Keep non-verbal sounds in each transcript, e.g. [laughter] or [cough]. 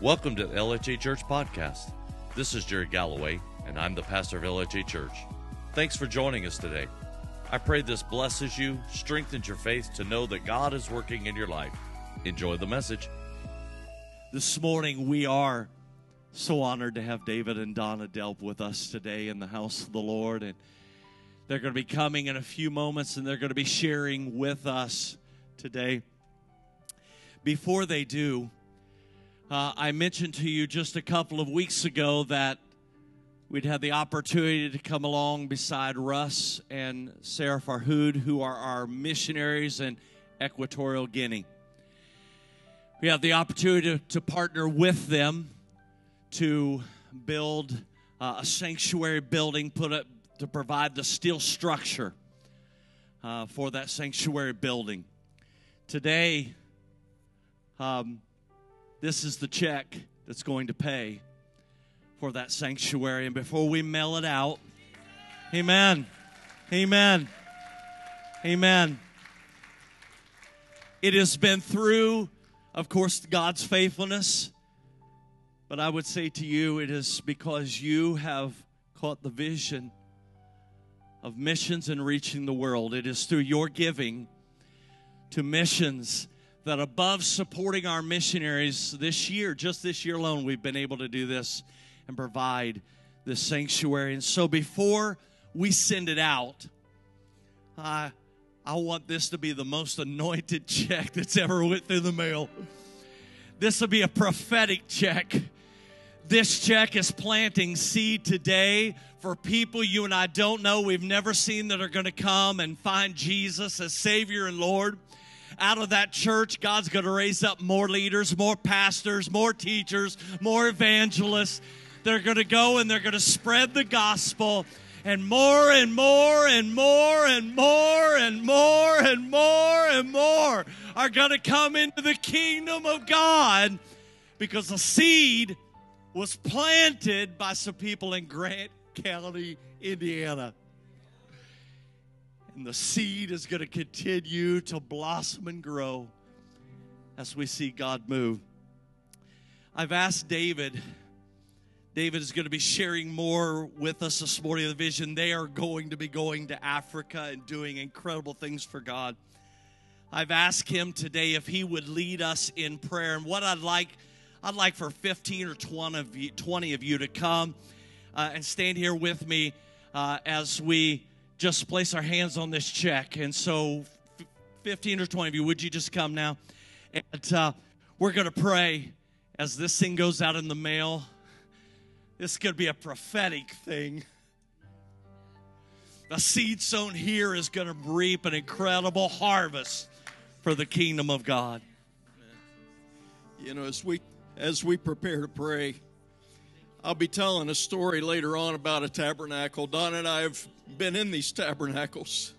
Welcome to the LHA Church Podcast. This is Jerry Galloway, and I'm the pastor of LHA Church. Thanks for joining us today. I pray this blesses you, strengthens your faith to know that God is working in your life. Enjoy the message. This morning, we are so honored to have David and Donna Delp with us today in the house of the Lord. And they're going to be coming in a few moments and they're going to be sharing with us today. Before they do, uh, I mentioned to you just a couple of weeks ago that we'd had the opportunity to come along beside Russ and Sarah Farhood, who are our missionaries in Equatorial Guinea. We have the opportunity to, to partner with them to build uh, a sanctuary building, put up to provide the steel structure uh, for that sanctuary building. Today, um, this is the check that's going to pay for that sanctuary. And before we mail it out, amen, amen, amen. It has been through, of course, God's faithfulness. But I would say to you, it is because you have caught the vision of missions and reaching the world. It is through your giving to missions that above supporting our missionaries this year, just this year alone, we've been able to do this and provide this sanctuary. And so before we send it out, I, I want this to be the most anointed [laughs] check that's ever went through the mail. This will be a prophetic check. This check is planting seed today for people you and I don't know, we've never seen that are going to come and find Jesus as Savior and Lord out of that church, God's going to raise up more leaders, more pastors, more teachers, more evangelists. They're going to go and they're going to spread the gospel. And more and more and more and more and more and more and more are going to come into the kingdom of God because the seed was planted by some people in Grant County, Indiana and the seed is going to continue to blossom and grow as we see God move. I've asked David. David is going to be sharing more with us this morning of the vision. They are going to be going to Africa and doing incredible things for God. I've asked him today if he would lead us in prayer. And what I'd like, I'd like for 15 or 20 of you, 20 of you to come uh, and stand here with me uh, as we just place our hands on this check. And so, 15 or 20 of you, would you just come now? And uh, we're going to pray as this thing goes out in the mail. This could be a prophetic thing. The seed sown here is going to reap an incredible harvest for the kingdom of God. You know, as we as we prepare to pray, I'll be telling a story later on about a tabernacle. Don and I have been in these tabernacles.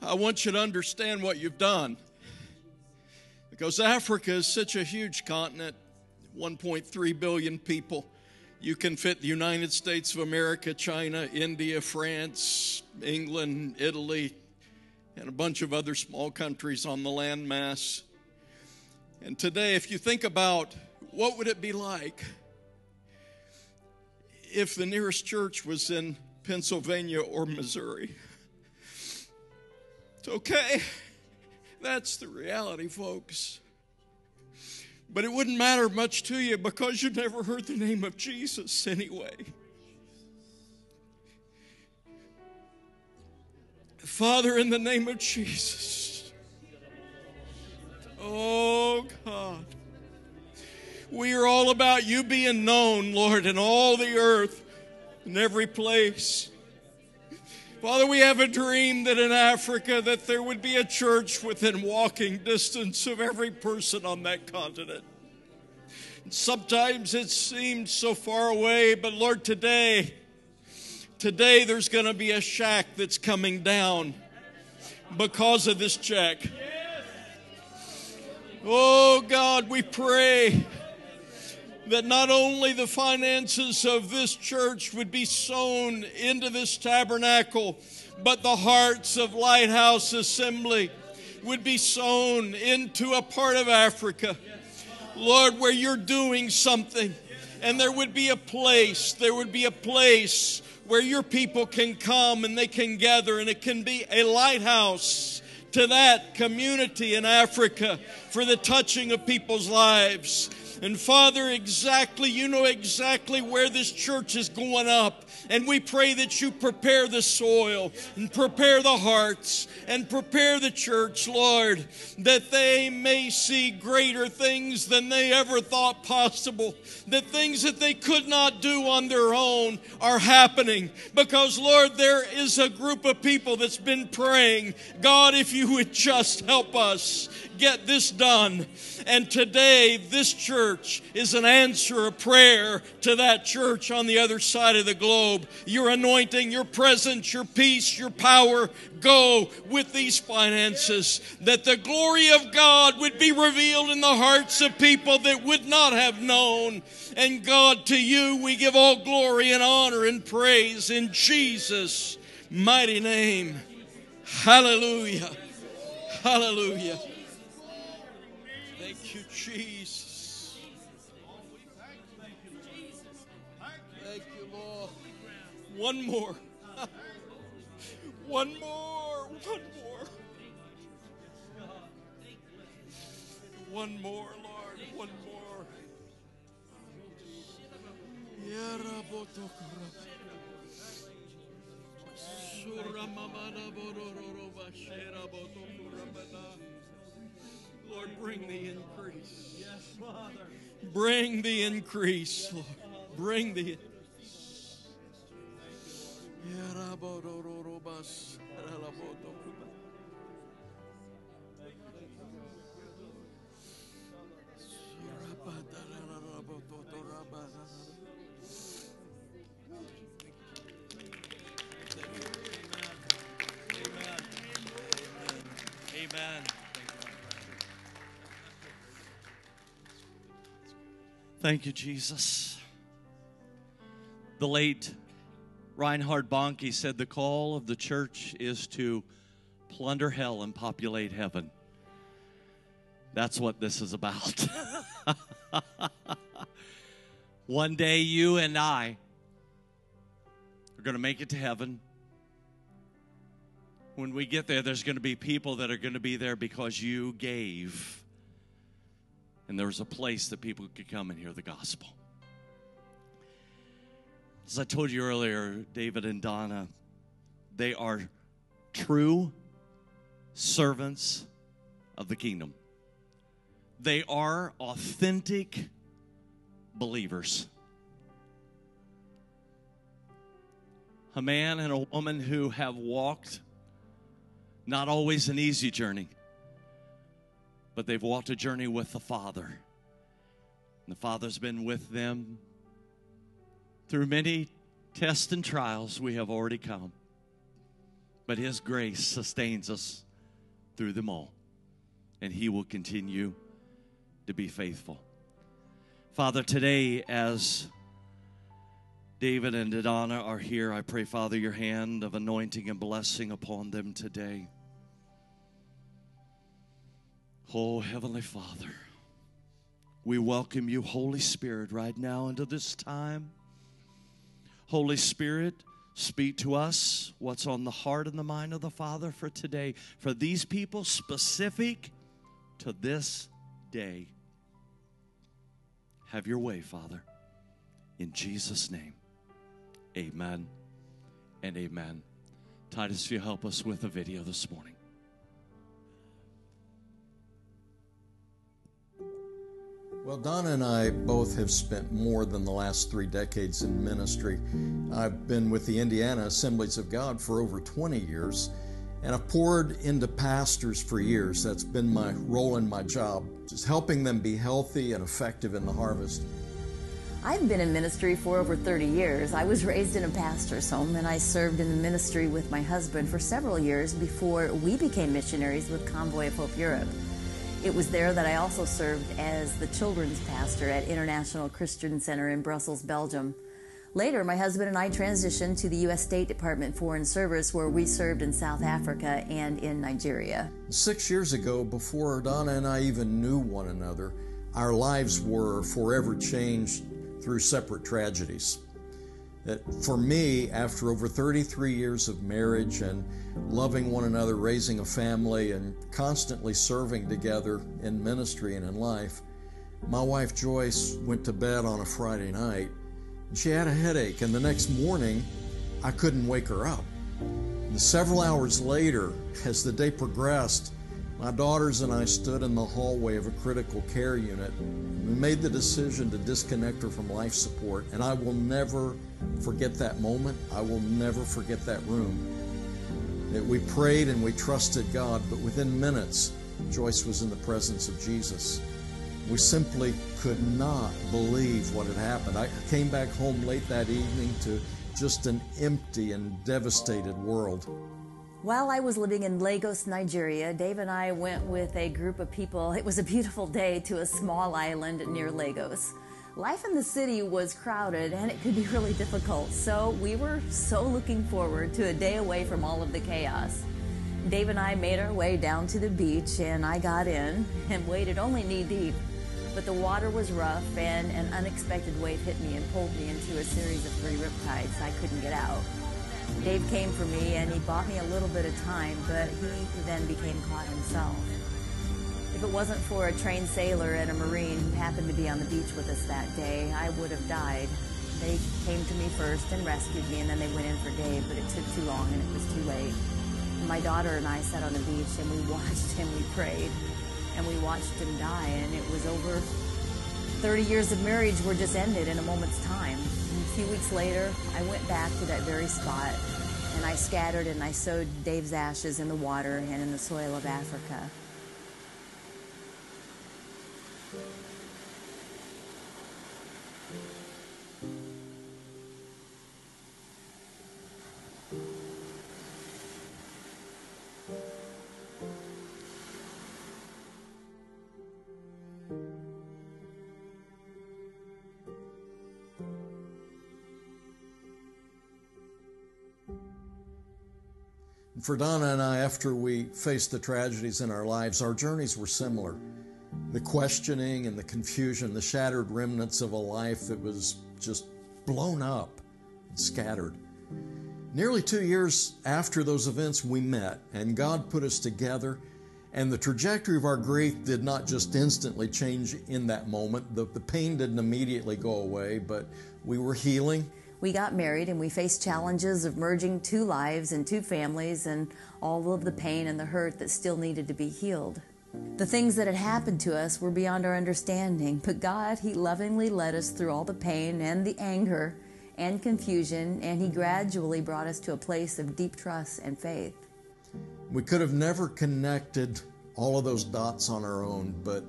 I want you to understand what you've done. Because Africa is such a huge continent 1.3 billion people. You can fit the United States of America, China, India, France, England, Italy, and a bunch of other small countries on the landmass. And today, if you think about what would it be like if the nearest church was in Pennsylvania or Missouri. It's okay. That's the reality, folks. But it wouldn't matter much to you because you never heard the name of Jesus anyway. Father, in the name of Jesus. Oh, God. We are all about you being known, Lord, in all the earth, in every place. Father, we have a dream that in Africa that there would be a church within walking distance of every person on that continent. sometimes it seems so far away, but Lord, today, today there's going to be a shack that's coming down because of this check. Oh God, we pray that not only the finances of this church would be sown into this tabernacle, but the hearts of Lighthouse Assembly would be sown into a part of Africa. Lord, where you're doing something. And there would be a place, there would be a place where your people can come and they can gather, and it can be a lighthouse to that community in Africa for the touching of people's lives. And Father, exactly, you know exactly where this church is going up. And we pray that you prepare the soil and prepare the hearts and prepare the church, Lord, that they may see greater things than they ever thought possible. That things that they could not do on their own are happening. Because, Lord, there is a group of people that's been praying, God, if you would just help us get this done. And today, this church is an answer, a prayer to that church on the other side of the globe. Your anointing, your presence, your peace, your power go with these finances, that the glory of God would be revealed in the hearts of people that would not have known. And God, to you we give all glory and honor and praise in Jesus' mighty name. Hallelujah. Hallelujah. One more. One more. One more. One more, Lord. One more. Lord, bring the increase. Yes, Father. Bring the increase, Lord. Bring the Amen. Thank you, Jesus. The late Reinhard Bonnke said the call of the church is to plunder hell and populate heaven. That's what this is about. [laughs] One day, you and I are going to make it to heaven. When we get there, there's going to be people that are going to be there because you gave. And there was a place that people could come and hear the gospel. As I told you earlier, David and Donna, they are true servants of the kingdom. They are authentic believers. A man and a woman who have walked not always an easy journey, but they've walked a journey with the Father. And the Father's been with them through many tests and trials we have already come. But His grace sustains us through them all. And He will continue to be faithful. Father, today, as David and Donna are here, I pray, Father, your hand of anointing and blessing upon them today. Oh, Heavenly Father, we welcome you, Holy Spirit, right now into this time. Holy Spirit, speak to us what's on the heart and the mind of the Father for today, for these people specific to this day. Have your way, Father. In Jesus' name, amen and amen. Titus, you help us with a video this morning. Well, Donna and I both have spent more than the last three decades in ministry. I've been with the Indiana Assemblies of God for over 20 years, and I've poured into pastors for years. That's been my role in my job, just helping them be healthy and effective in the harvest. I've been in ministry for over 30 years. I was raised in a pastor's home and I served in the ministry with my husband for several years before we became missionaries with Convoy of Hope Europe. It was there that I also served as the children's pastor at International Christian Center in Brussels, Belgium. Later, my husband and I transitioned to the U.S. State Department Foreign Service, where we served in South Africa and in Nigeria. Six years ago, before Donna and I even knew one another, our lives were forever changed through separate tragedies. That for me, after over 33 years of marriage and loving one another, raising a family, and constantly serving together in ministry and in life, my wife Joyce went to bed on a Friday night and she had a headache, and the next morning I couldn't wake her up. And several hours later, as the day progressed, my daughters and I stood in the hallway of a critical care unit. We made the decision to disconnect her from life support, and I will never forget that moment. I will never forget that room. That we prayed and we trusted God, but within minutes, Joyce was in the presence of Jesus. We simply could not believe what had happened. I came back home late that evening to just an empty and devastated world. While I was living in Lagos, Nigeria, Dave and I went with a group of people. It was a beautiful day to a small island near Lagos. Life in the city was crowded and it could be [laughs] really difficult, so we were so looking forward to a day away from all of the chaos. Dave and I made our way down to the beach and I got in and waded only knee deep. But the water was rough and an unexpected wave hit me and pulled me into a series of three riptides. I couldn't get out. Dave came for me and he bought me a little bit of time, but he then became caught himself. If it wasn't for a trained sailor and a Marine who happened to be on the beach with us that day, I would have died. They came to me first and rescued me, and then they went in for Dave, but it took too long and it was too late. My daughter and I sat on the beach and we [laughs] watched him, we prayed, and we watched him die, and it was over. 30 years of marriage were just ended in a moment's time. And a few weeks later, I went back to that very spot and I scattered and I sowed Dave's ashes in the water and in the soil of Africa. For Donna and I, after we faced the tragedies in our lives, our journeys were similar. The questioning and the confusion, the shattered remnants of a life that was just blown up and scattered. Nearly two years after those events, we met, and God put us together. And the trajectory of our grief did not just instantly change in that moment. The, the pain didn't immediately go away, but we were healing we got married and we faced challenges of merging two lives and two families and all of the pain and the hurt that still needed to be healed. The things that had happened to us were beyond our understanding, but God, He lovingly led us through all the pain and the anger and confusion, and He gradually brought us to a place of deep trust and faith. We could have never connected all of those dots on our own, but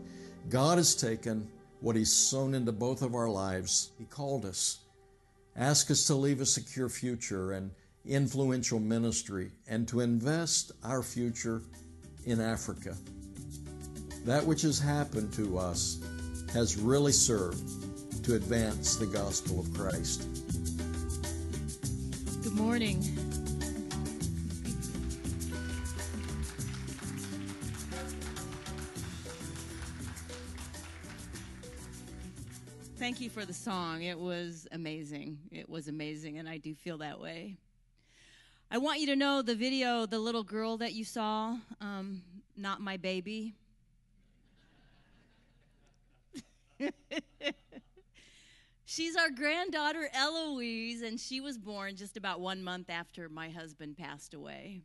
God has taken what He's sown into both of our lives. He called us. asked us to leave a secure future and influential ministry and to invest our future in Africa. That which has happened to us has really served to advance the gospel of Christ. Good morning. thank you for the song. It was amazing. It was amazing, and I do feel that way. I want you to know the video, the little girl that you saw, um, not my baby. [laughs] She's our granddaughter Eloise, and she was born just about one month after my husband passed away.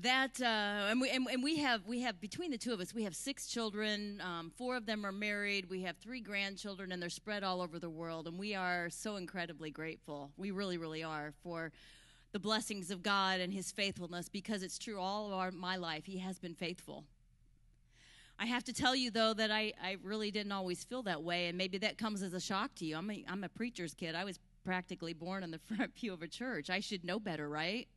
That uh, and, we, and, and, we have we have between the two of us we have six children um, four of them are married we have three grandchildren and they're spread all over the world and we are so incredibly grateful. We really really are for the blessings of god and his faithfulness because it's true all of our, my life he has been faithful i have to tell you though that I, I really didn't always feel that way and maybe that comes as a shock to you. I'm a, I'm a preacher's kid. I was practically born in the [laughs] front pew of a church. I should know better right?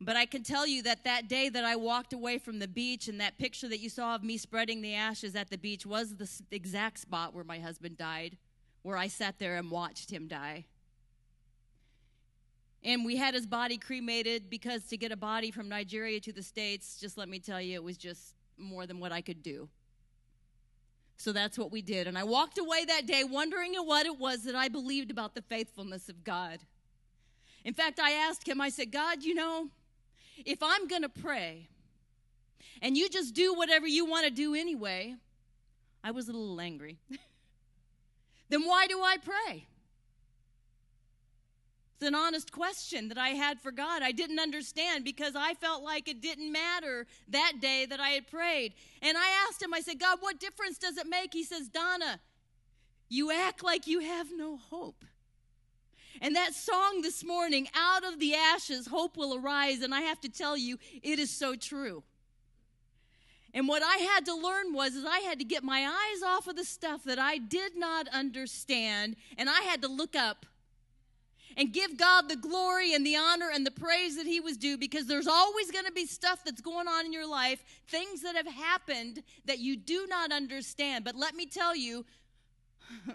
But I can tell you that that day that I walked away from the beach and that picture that you saw of me spreading the ashes at the beach was the exact spot where my husband died, where I sat there and watched him die. And we had his body cremated because to get a body from Nigeria to the States, just let me tell you, it was just more than what I could do. So that's what we did. And I walked away that day wondering what it was that I believed about the faithfulness of God. In fact, I asked him, I said, God, you know, if I'm going to pray and you just do whatever you want to do anyway, I was a little angry. [laughs] then why do I pray? An honest question that I had for God. I didn't understand because I felt like it didn't matter that day that I had prayed. And I asked him, I said, God, what difference does it make? He says, Donna, you act like you have no hope. And that song this morning, Out of the Ashes, Hope Will Arise. And I have to tell you, it is so true. And what I had to learn was is I had to get my eyes off of the stuff that I did not understand and I had to look up and give God the glory and the honor and the praise that He was due because there's always going to be stuff that's going on in your life, things that have happened that you do not understand. But let me tell you, [laughs]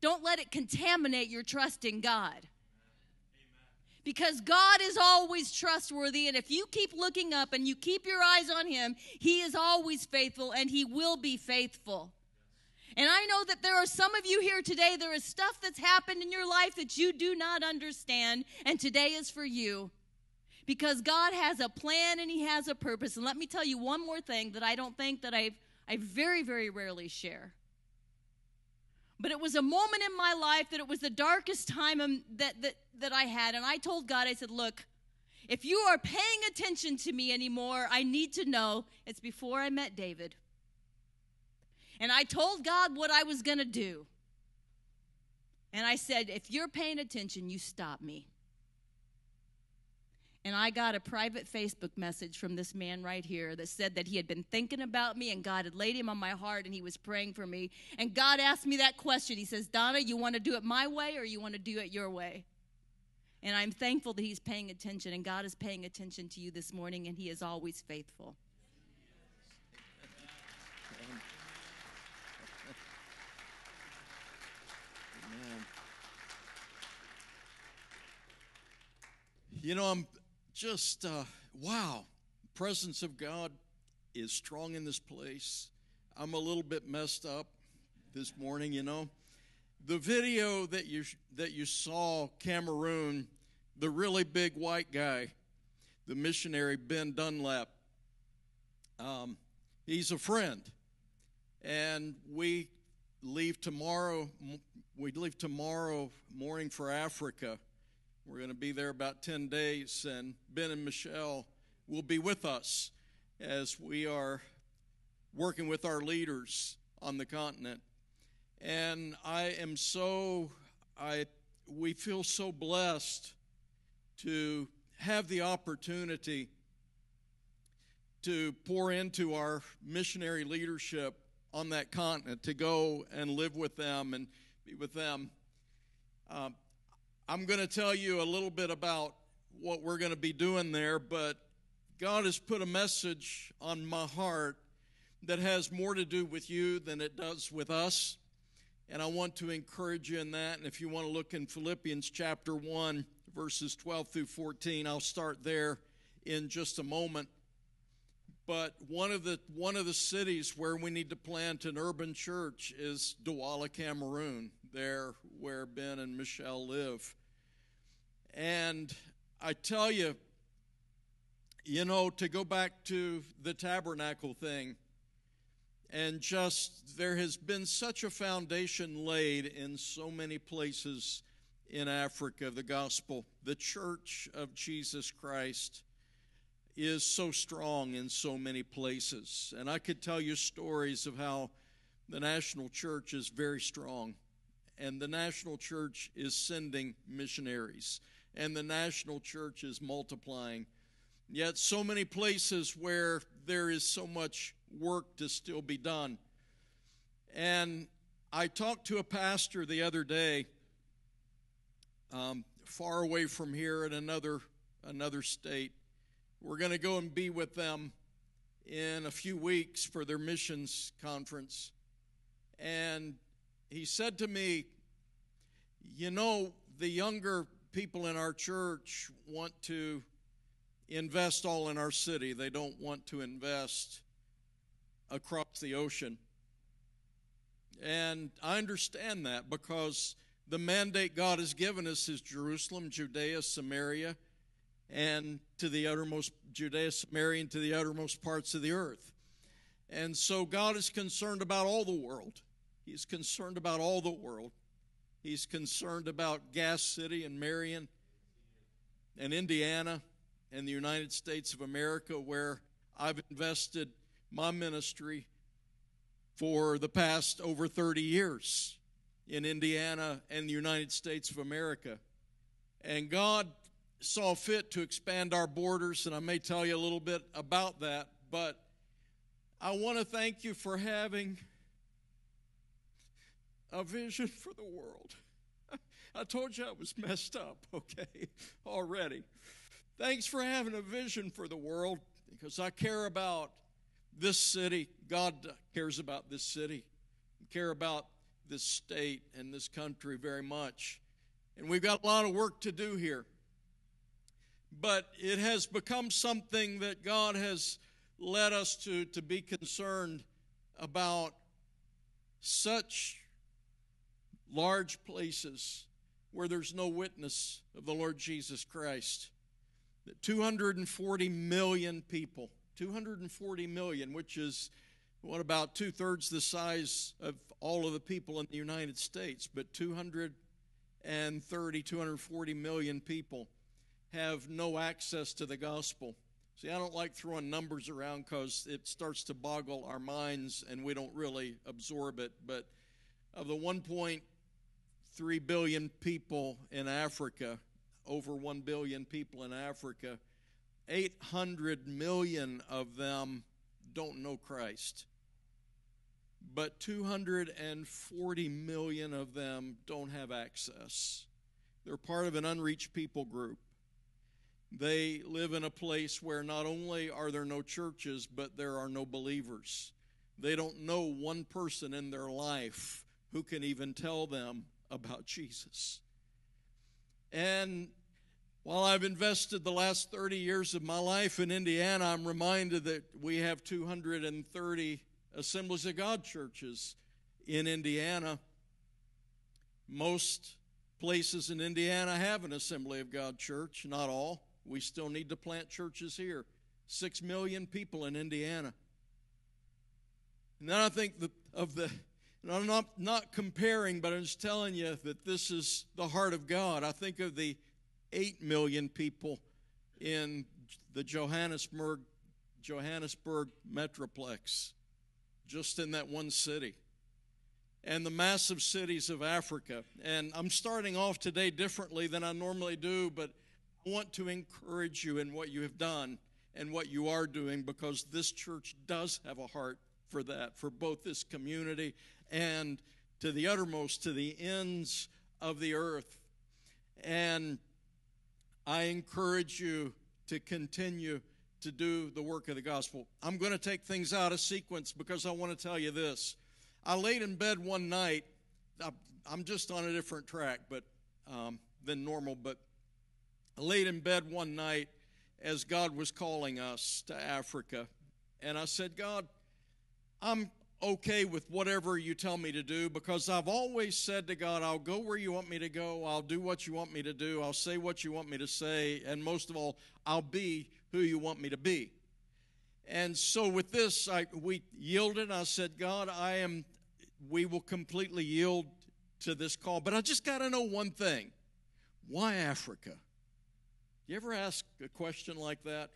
don't let it contaminate your trust in God. Because God is always trustworthy, and if you keep looking up and you keep your eyes on Him, He is always faithful and He will be faithful. And I know that there are some of you here today, there is stuff that's happened in your life that you do not understand, and today is for you. Because God has a plan and He has a purpose. And let me tell you one more thing that I don't think that I've, I very, very rarely share. But it was a moment in my life that it was the darkest time that, that, that I had. And I told God, I said, Look, if you are paying attention to me anymore, I need to know it's before I met David. And I told God what I was going to do. And I said, if you're paying attention, you stop me. And I got a private Facebook message from this man right here that said that he had been thinking about me and God had laid him on my heart and he was praying for me. And God asked me that question. He says, Donna, you want to do it my way or you want to do it your way? And I'm thankful that he's paying attention and God is paying attention to you this morning and he is always faithful. You know, I'm just, uh, wow, presence of God is strong in this place. I'm a little bit messed up this morning, you know. The video that you that you saw Cameroon, the really big white guy, the missionary Ben Dunlap. Um, he's a friend, and we leave tomorrow. We leave tomorrow morning for Africa we're going to be there about 10 days, and Ben and Michelle will be with us as we are working with our leaders on the continent. And I am so, I, we feel so blessed to have the opportunity to pour into our missionary leadership on that continent, to go and live with them and be with them. Uh, I'm going to tell you a little bit about what we're going to be doing there, but God has put a message on my heart that has more to do with you than it does with us. And I want to encourage you in that. And if you want to look in Philippians chapter 1, verses 12 through 14, I'll start there in just a moment. But one of the one of the cities where we need to plant an urban church is Douala, Cameroon, there where Ben and Michelle live. And I tell you, you know, to go back to the tabernacle thing, and just there has been such a foundation laid in so many places in Africa, the gospel. The church of Jesus Christ is so strong in so many places. And I could tell you stories of how the national church is very strong, and the national church is sending missionaries and the national church is multiplying. Yet, so many places where there is so much work to still be done. And I talked to a pastor the other day, um, far away from here in another another state. We're going to go and be with them in a few weeks for their missions conference. And he said to me, You know, the younger people in our church want to invest all in our city, they don't want to invest across the ocean. And I understand that because the mandate God has given us is Jerusalem, Judea, Samaria, and to the uttermost Judea, Samaria, and to the uttermost parts of the earth. And so God is concerned about all the world. He's concerned about all the world. He's concerned about Gas City and Marion and Indiana and the United States of America, where I've invested my ministry for the past over 30 years in Indiana and the United States of America. And God saw fit to expand our borders, and I may tell you a little bit about that, but I want to thank you for having a vision for the world. [laughs] I told you I was messed up, [laughs] okay, already. Thanks for having a vision for the world because I care about this city. God cares about this city. We care about this state and this country very much. And we've got a lot of work to do here. But it has become something that God has led us to, to be concerned about such large places where there's no witness of the Lord Jesus Christ. That 240 million people, 240 million, which is what about two thirds the size of all of the people in the United States, but 230, 240 million people have no access to the gospel. See, I don't like throwing numbers around because it starts to boggle our minds and we don't really absorb it. But of the 1.3 billion people in Africa, over 1 billion people in Africa, 800 million of them don't know Christ. But 240 million of them don't have access. They're part of an unreached people group. They live in a place where not only are there no churches, but there are no believers. They don't know one person in their life who can even tell them about Jesus. And while I've invested the last 30 years of my life in Indiana, I'm reminded that we have 230 Assemblies of God churches in Indiana. Most places in Indiana have an Assembly of God church, not all. We still need to plant churches here. Six million people in Indiana. And then I think the, of the, and I'm not, not comparing, but I'm just telling you that this is the heart of God. I think of the 8 million people in the Johannesburg, Johannesburg Metroplex, just in that one city. And the massive cities of Africa. And I'm starting off today differently than I normally do, but I want to encourage you in what you have done and what you are doing because this church does have a heart for that, for both this community and to the uttermost, to the ends of the earth. And I encourage you to continue to do the work of the gospel. I'm going to take things out of sequence because I want to tell you this. I laid in bed one night. I'm just on a different track, but um, than normal. But I laid in bed one night as God was calling us to Africa, and I said, God, I'm okay with whatever you tell me to do because I've always said to God, I'll go where you want me to go, I'll do what you want me to do, I'll say what you want me to say, and most of all, I'll be who you want me to be. And so with this, I, we yielded. I said, God, I am, we will completely yield to this call. But I just got to know one thing why Africa? You ever ask a question like that?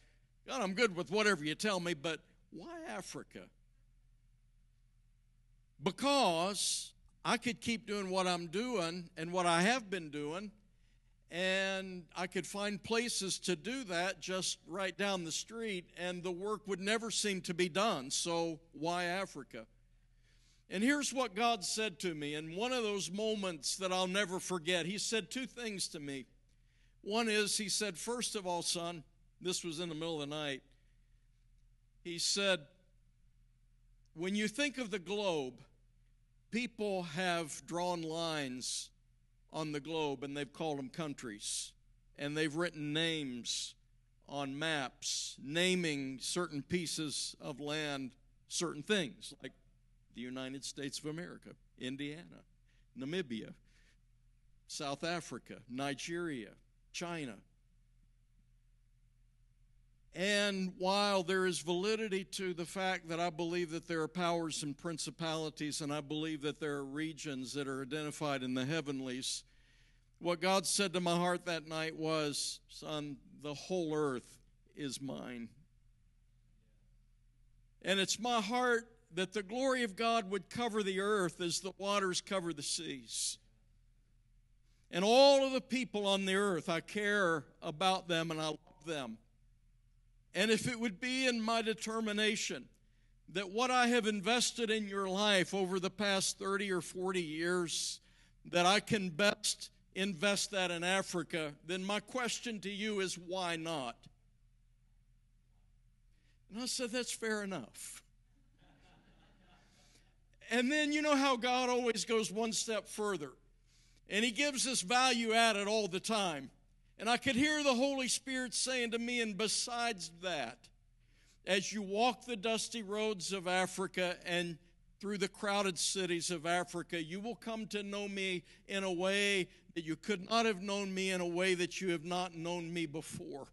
God, I'm good with whatever you tell me, but why Africa? Because I could keep doing what I'm doing and what I have been doing, and I could find places to do that just right down the street, and the work would never seem to be done. So, why Africa? And here's what God said to me in one of those moments that I'll never forget. He said two things to me. One is, He said, First of all, son, this was in the middle of the night. He said, When you think of the globe, people have drawn lines on the globe and they've called them countries. And they've written names on maps, naming certain pieces of land certain things, like the United States of America, Indiana, Namibia, South Africa, Nigeria, China. And while there is validity to the fact that I believe that there are powers and principalities, and I believe that there are regions that are identified in the heavenlies, what God said to my heart that night was, Son, the whole earth is mine. And it's my heart that the glory of God would cover the earth as the waters cover the seas. And all of the people on the earth, I care about them and I love them. And if it would be in my determination that what I have invested in your life over the past 30 or 40 years, that I can best invest that in Africa, then my question to you is why not? And I said, that's fair enough. And then you know how God always goes one step further. And He gives us value added all the time. And I could hear the Holy Spirit saying to me, and besides that, as you walk the dusty roads of Africa and through the crowded cities of Africa, you will come to know me in a way that you could not have known me in a way that you have not known me before.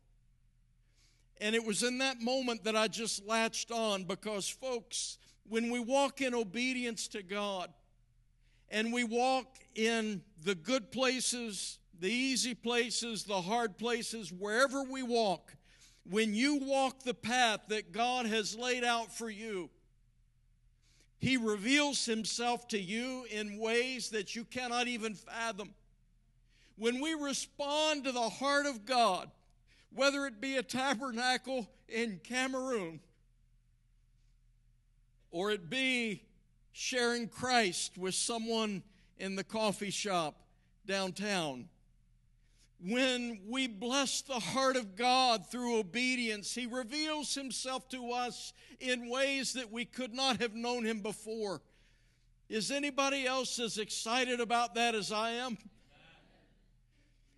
And it was in that moment that I just latched on because, folks, when we walk in obedience to God and we walk in the good places, the easy places, the hard places, wherever we walk, when you walk the path that God has laid out for you, He reveals Himself to you in ways that you cannot even fathom. When we respond to the heart of God, whether it be a tabernacle in Cameroon or it be sharing Christ with someone in the coffee shop downtown. When we bless the heart of God through obedience, He reveals Himself to us in ways that we could not have known Him before. Is anybody else as excited about that as I am?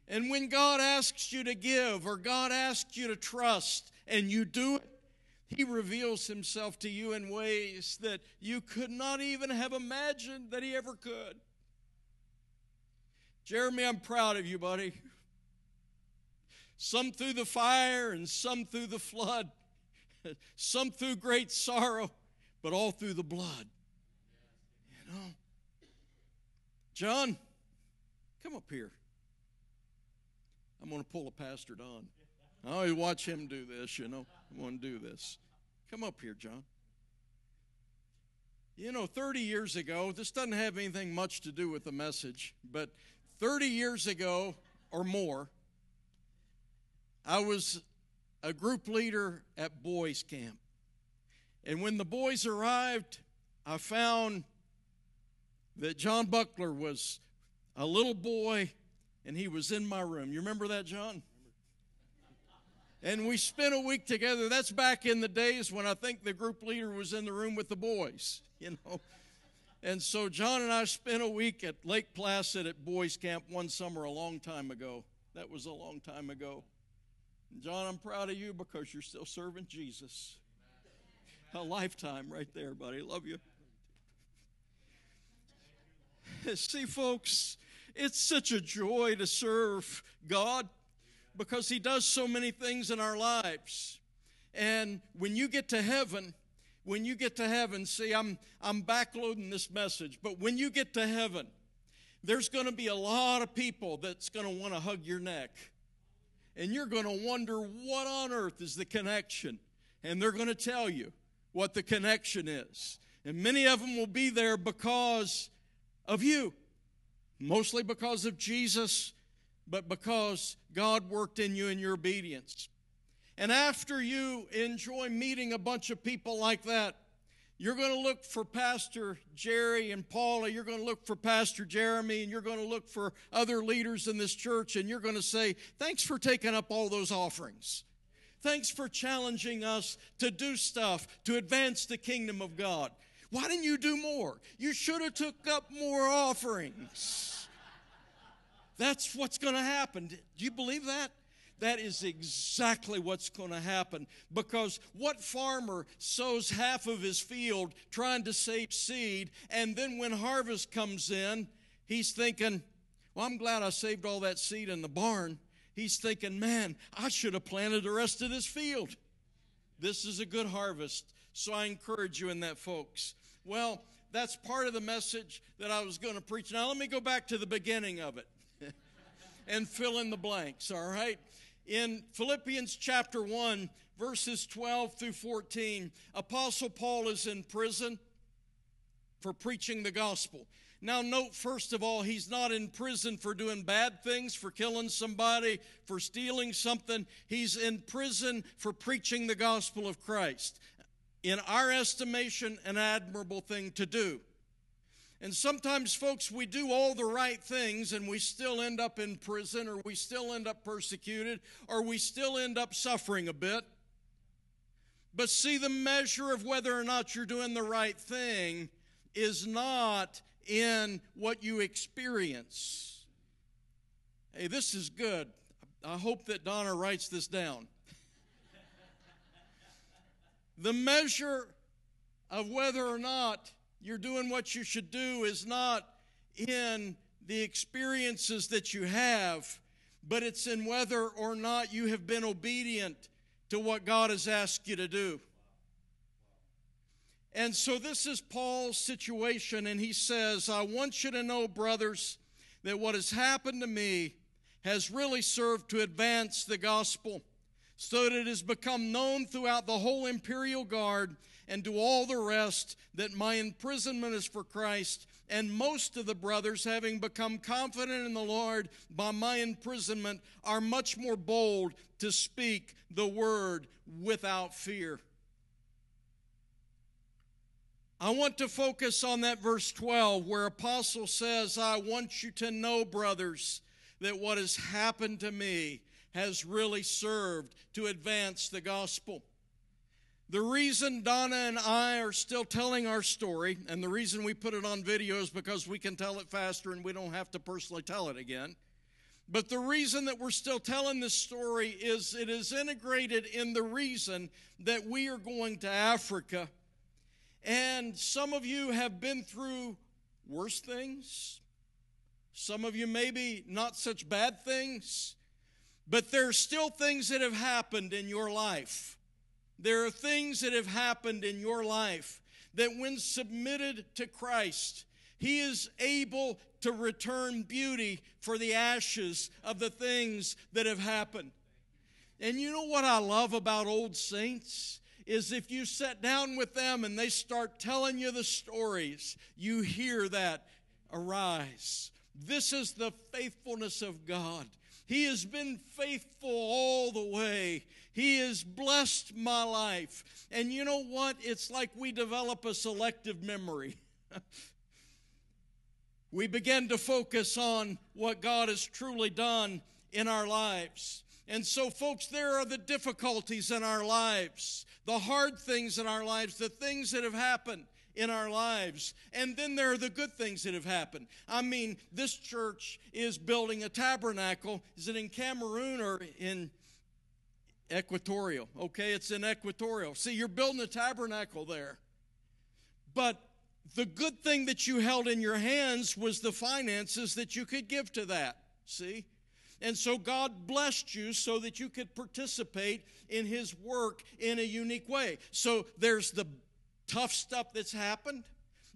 And when God asks you to give or God asks you to trust and you do it, He reveals Himself to you in ways that you could not even have imagined that He ever could. Jeremy, I'm proud of you, buddy. Some through the fire and some through the flood, [laughs] some through great sorrow, but all through the blood. You know? John, come up here. I'm going to pull a Pastor Don. I always watch him do this, you know. I'm going to do this. Come up here, John. You know, 30 years ago, this doesn't have anything much to do with the message, but 30 years ago or more, I was a group leader at boys' camp. And when the boys arrived, I found that John Buckler was a little boy and he was in my room. You remember that, John? And we spent a week together. That's back in the days when I think the group leader was in the room with the boys, [laughs] you know. And so John and I spent a week at Lake Placid at boys' camp one summer a long time ago. That was a long time ago. John, I'm proud of you because you're still serving Jesus. A lifetime right there, buddy. Love you. See, folks, it's such a joy to serve God because He does so many things in our lives. And when you get to heaven, when you get to heaven, see, I'm, I'm backloading this message, but when you get to heaven, there's going to be a lot of people that's going to want to hug your neck. And you're going to wonder what on earth is the connection. And they're going to tell you what the connection is. And many of them will be there because of you mostly because of Jesus, but because God worked in you in your obedience. And after you enjoy meeting a bunch of people like that, you're going to look for Pastor Jerry and Paula. You're going to look for Pastor Jeremy, and you're going to look for other leaders in this church, and you're going to say, Thanks for taking up all those offerings. Thanks for challenging us to do stuff to advance the kingdom of God. Why didn't you do more? You should have took up more offerings. That's what's going to happen. Do you believe that? That is exactly what's going to happen. Because what farmer sows half of his field trying to save seed, and then when harvest comes in, he's thinking, Well, I'm glad I saved all that seed in the barn. He's thinking, Man, I should have planted the rest of this field. This is a good harvest. So I encourage you in that, folks. Well, that's part of the message that I was going to preach. Now, let me go back to the beginning of it [laughs] and fill in the blanks, all right? In Philippians chapter 1, verses 12 through 14, Apostle Paul is in prison for preaching the gospel. Now, note first of all, he's not in prison for doing bad things, for killing somebody, for stealing something. He's in prison for preaching the gospel of Christ. In our estimation, an admirable thing to do. And sometimes, folks, we do all the right things and we still end up in prison or we still end up persecuted or we still end up suffering a bit. But see, the measure of whether or not you're doing the right thing is not in what you experience. Hey, this is good. I hope that Donna writes this down. [laughs] the measure of whether or not you're doing what you should do is not in the experiences that you have, but it's in whether or not you have been obedient to what God has asked you to do. And so this is Paul's situation, and he says, I want you to know, brothers, that what has happened to me has really served to advance the gospel, so that it has become known throughout the whole imperial guard and to all the rest that my imprisonment is for Christ. And most of the brothers, having become confident in the Lord by my imprisonment, are much more bold to speak the word without fear. I want to focus on that verse 12 where Apostle says, I want you to know, brothers, that what has happened to me has really served to advance the gospel. The reason Donna and I are still telling our story, and the reason we put it on video is because we can tell it faster and we don't have to personally tell it again. But the reason that we're still telling this story is it is integrated in the reason that we are going to Africa. And some of you have been through worse things. Some of you maybe not such bad things. But there are still things that have happened in your life there are things that have happened in your life that, when submitted to Christ, He is able to return beauty for the ashes of the things that have happened. And you know what I love about old saints? Is if you sit down with them and they start telling you the stories, you hear that arise. This is the faithfulness of God. He has been faithful all the way. He has blessed my life. And you know what? It's like we develop a selective memory. [laughs] we begin to focus on what God has truly done in our lives. And so, folks, there are the difficulties in our lives, the hard things in our lives, the things that have happened in our lives. And then there are the good things that have happened. I mean, this church is building a tabernacle. Is it in Cameroon or in Equatorial? Okay, it's in Equatorial. See, you're building a tabernacle there. But the good thing that you held in your hands was the finances that you could give to that. See? And so God blessed you so that you could participate in His work in a unique way. So there's the tough stuff that's happened.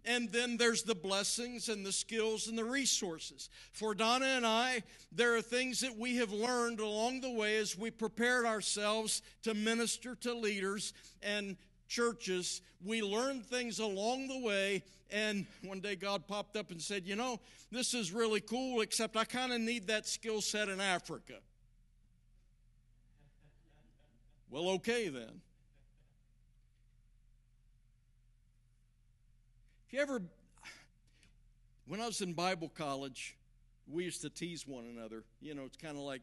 And then there's the blessings and the skills and the resources. For Donna and I, there are things that we have learned along the way as we prepared ourselves to minister to leaders and churches. We learned things along the way. And one day God popped up and said, You know, this is really cool, except I kind of need that skill set in Africa. Well, okay then. You ever, when I was in Bible college, we used to tease one another. You know, it's kind of like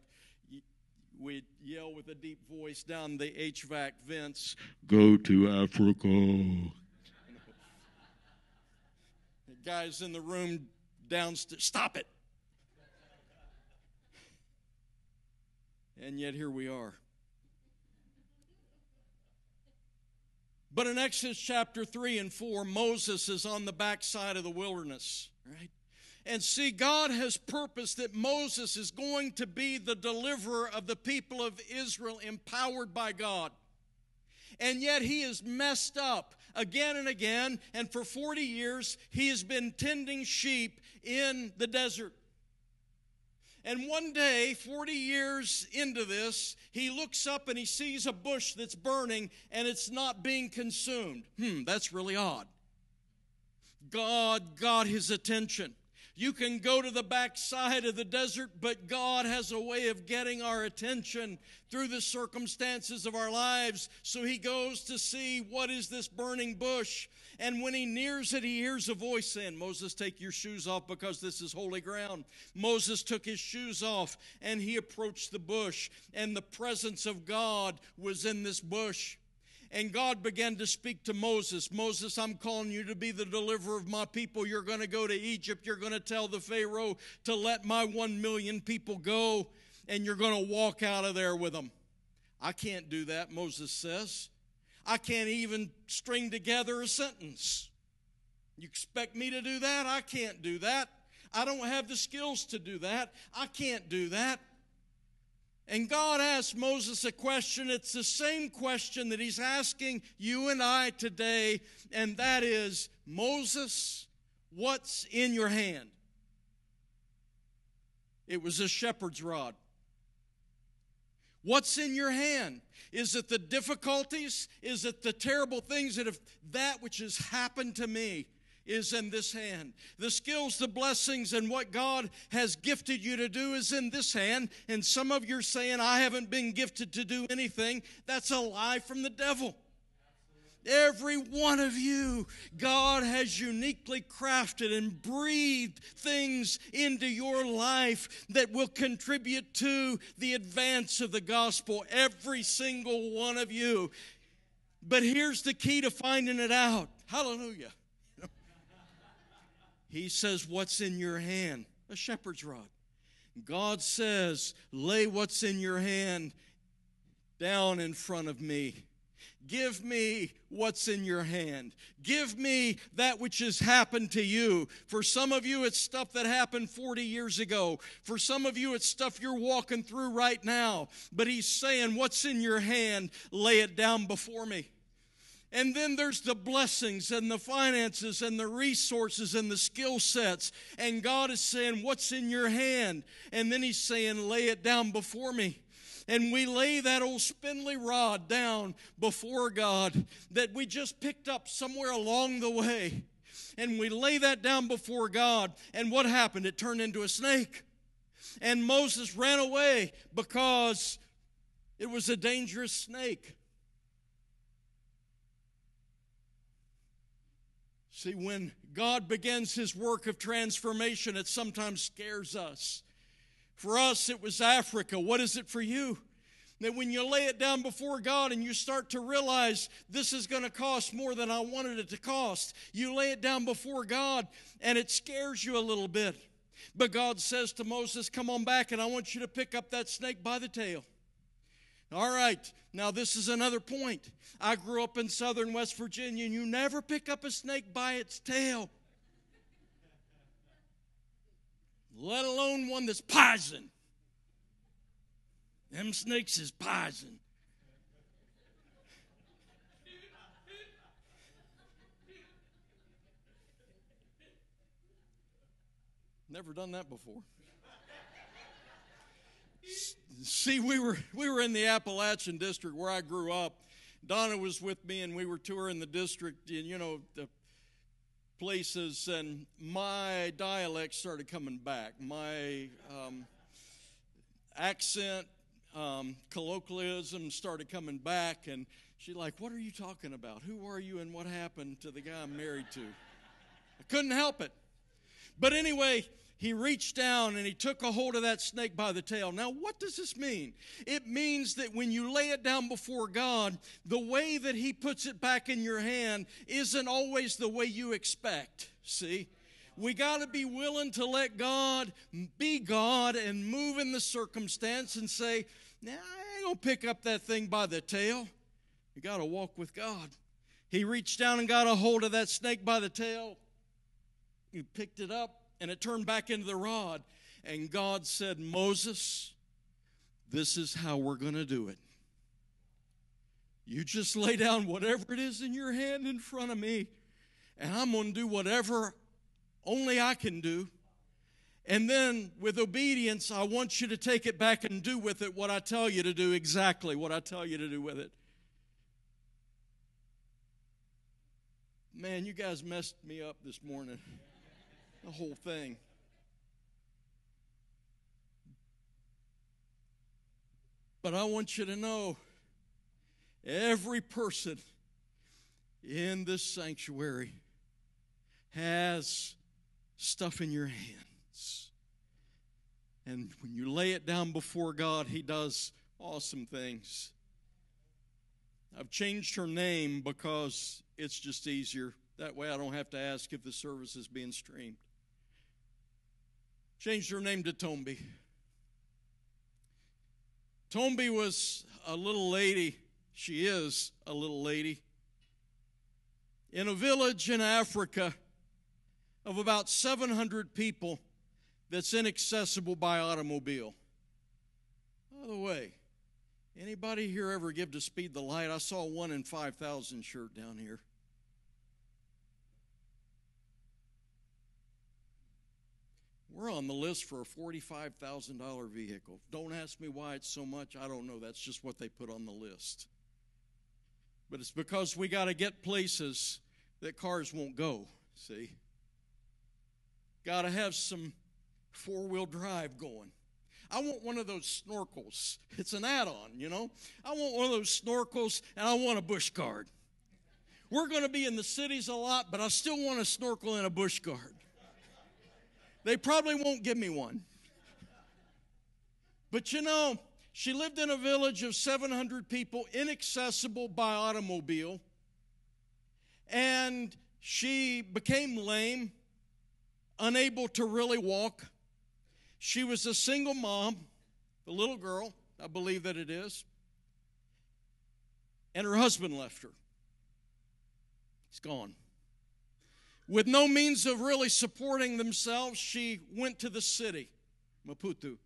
we'd yell with a deep voice down the HVAC vents, Go to Africa. the guys in the room downstairs, Stop it. And yet here we are. But in Exodus chapter 3 and 4, Moses is on the backside of the wilderness, right? And see, God has purposed that Moses is going to be the deliverer of the people of Israel, empowered by God. And yet he is messed up again and again. And for 40 years, he has been tending sheep in the desert. And one day, 40 years into this, he looks up and he sees a bush that's burning and it's not being consumed. Hmm, that's really odd. God got his attention. You can go to the backside of the desert, but God has a way of getting our attention through the circumstances of our lives. So he goes to see what is this burning bush. And when he nears it, he hears a voice saying, Moses, take your shoes off because this is holy ground. Moses took his shoes off and he approached the bush, and the presence of God was in this bush. And God began to speak to Moses Moses, I'm calling you to be the deliverer of my people. You're going to go to Egypt. You're going to tell the Pharaoh to let my one million people go, and you're going to walk out of there with them. I can't do that, Moses says. I can't even string together a sentence. You expect me to do that? I can't do that. I don't have the skills to do that. I can't do that. And God asked Moses a question. It's the same question that He's asking you and I today, and that is Moses, what's in your hand? It was a shepherd's rod. What's in your hand? Is it the difficulties? Is it the terrible things that have that which has happened to me? Is in this hand. The skills, the blessings, and what God has gifted you to do is in this hand. And some of you are saying, I haven't been gifted to do anything. That's a lie from the devil. Every one of you, God has uniquely crafted and breathed things into your life that will contribute to the advance of the gospel. Every single one of you. But here's the key to finding it out. Hallelujah. He says, What's in your hand? A shepherd's rod. God says, Lay what's in your hand down in front of me. Give me what's in your hand. Give me that which has happened to you. For some of you, it's stuff that happened 40 years ago. For some of you, it's stuff you're walking through right now. But He's saying, What's in your hand? Lay it down before me. And then there's the blessings and the finances and the resources and the skill sets. And God is saying, What's in your hand? And then He's saying, Lay it down before me. And we lay that old spindly rod down before God that we just picked up somewhere along the way. And we lay that down before God. And what happened? It turned into a snake. And Moses ran away because it was a dangerous snake. See, when God begins his work of transformation, it sometimes scares us. For us, it was Africa. What is it for you? That when you lay it down before God and you start to realize this is going to cost more than I wanted it to cost, you lay it down before God and it scares you a little bit. But God says to Moses, Come on back and I want you to pick up that snake by the tail. All right, now this is another point. I grew up in southern West Virginia, and you never pick up a snake by its tail, let alone one that's poison. Them snakes is poison. Never done that before. See, we were we were in the Appalachian district where I grew up. Donna was with me, and we were touring the district, and you know the places, and my dialect started coming back. My um, accent, um, colloquialism started coming back, and she like, "What are you talking about? Who are you, and what happened to the guy I'm married to?" I couldn't help it. But anyway, he reached down and he took a hold of that snake by the tail. Now, what does this mean? It means that when you lay it down before God, the way that he puts it back in your hand isn't always the way you expect. See? We got to be willing to let God be God and move in the circumstance and say, Now, I ain't going to pick up that thing by the tail. You got to walk with God. He reached down and got a hold of that snake by the tail. He picked it up and it turned back into the rod. And God said, Moses, this is how we're going to do it. You just lay down whatever it is in your hand in front of me, and I'm going to do whatever only I can do. And then, with obedience, I want you to take it back and do with it what I tell you to do, exactly what I tell you to do with it. Man, you guys messed me up this morning. The whole thing. But I want you to know every person in this sanctuary has stuff in your hands. And when you lay it down before God, He does awesome things. I've changed her name because it's just easier. That way I don't have to ask if the service is being streamed. Changed her name to Tombi. Tombi was a little lady. She is a little lady. In a village in Africa of about 700 people that's inaccessible by automobile. By the way, anybody here ever give to Speed the Light? I saw one in 5,000 shirt down here. We're on the list for a $45,000 vehicle. Don't ask me why it's so much. I don't know. That's just what they put on the list. But it's because we got to get places that cars won't go, see? Got to have some four wheel drive going. I want one of those snorkels. It's an add on, you know? I want one of those snorkels and I want a bush guard. We're going to be in the cities a lot, but I still want a snorkel and a bush guard. They probably won't give me one. But you know, she lived in a village of 700 people, inaccessible by automobile. And she became lame, unable to really walk. She was a single mom, a little girl, I believe that it is. And her husband left her. He's gone. With no means of really supporting themselves, she went to the city, Maputo.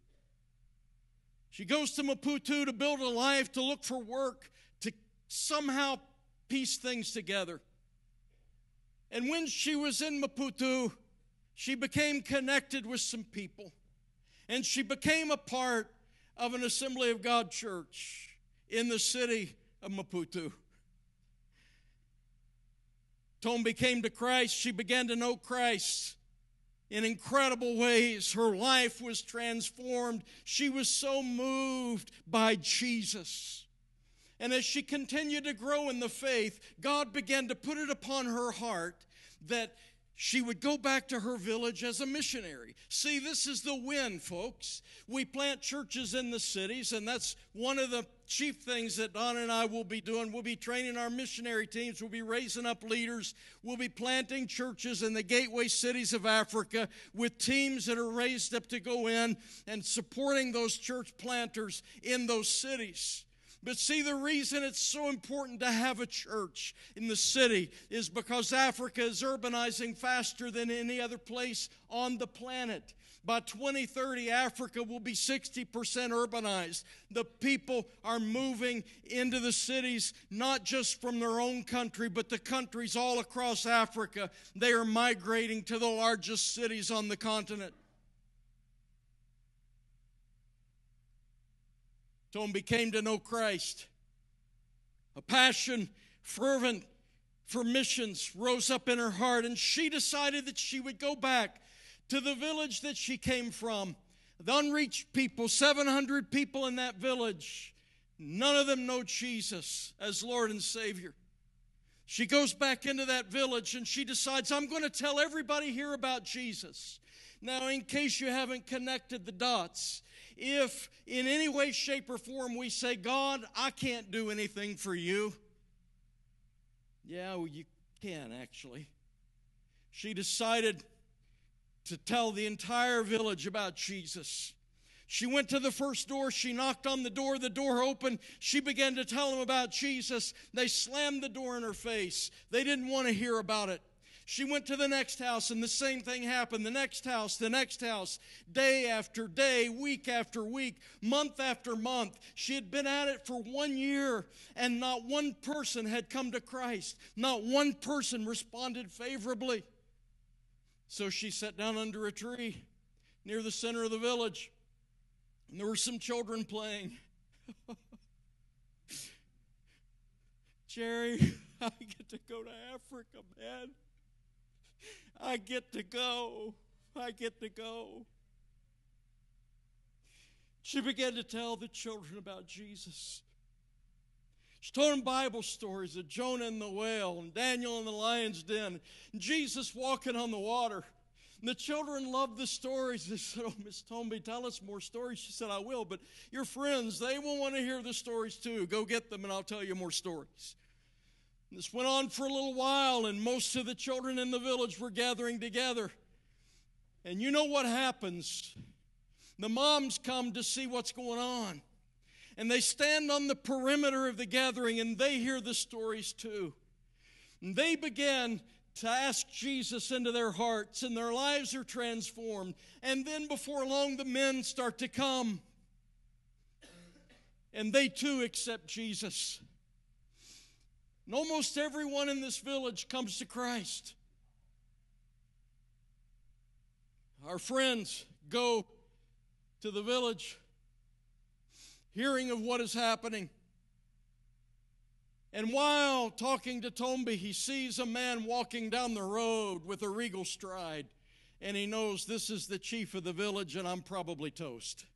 She goes to Maputo to build a life, to look for work, to somehow piece things together. And when she was in Maputo, she became connected with some people. And she became a part of an Assembly of God church in the city of Maputo. Tombi came to Christ. She began to know Christ in incredible ways. Her life was transformed. She was so moved by Jesus. And as she continued to grow in the faith, God began to put it upon her heart that she would go back to her village as a missionary. See, this is the win, folks. We plant churches in the cities, and that's one of the chief things that Don and I will be doing. We'll be training our missionary teams, we'll be raising up leaders, we'll be planting churches in the gateway cities of Africa with teams that are raised up to go in and supporting those church planters in those cities. But see, the reason it's so important to have a church in the city is because Africa is urbanizing faster than any other place on the planet. By 2030, Africa will be 60% urbanized. The people are moving into the cities, not just from their own country, but the countries all across Africa. They are migrating to the largest cities on the continent. Tombi became to know Christ. A passion, fervent for missions rose up in her heart, and she decided that she would go back to the village that she came from. The unreached people, 700 people in that village, none of them know Jesus as Lord and Savior. She goes back into that village and she decides, I'm going to tell everybody here about Jesus. Now, in case you haven't connected the dots, if in any way, shape, or form we say, God, I can't do anything for you, yeah, well, you can actually. She decided to tell the entire village about Jesus. She went to the first door. She knocked on the door. The door opened. She began to tell them about Jesus. They slammed the door in her face. They didn't want to hear about it. She went to the next house and the same thing happened. The next house, the next house, day after day, week after week, month after month. She had been at it for one year and not one person had come to Christ. Not one person responded favorably. So she sat down under a tree near the center of the village and there were some children playing. [laughs] Jerry, [laughs] I get to go to Africa, man. I get to go. I get to go. She began to tell the children about Jesus. She told them Bible stories of Jonah and the whale and Daniel in the lion's den, and Jesus walking on the water. And the children loved the stories. They said, Oh, Miss Tomby, tell us more stories. She said, I will, but your friends, they will want to hear the stories too. Go get them and I'll tell you more stories. This went on for a little while, and most of the children in the village were gathering together. And you know what happens? The moms come to see what's going on. And they stand on the perimeter of the gathering and they hear the stories too. And they begin to ask Jesus into their hearts, and their lives are transformed. And then before long, the men start to come. And they too accept Jesus. And almost everyone in this village comes to Christ. Our friends go to the village, hearing of what is happening. And while talking to Tomby, he sees a man walking down the road with a regal stride. And he knows this is the chief of the village, and I'm probably toast.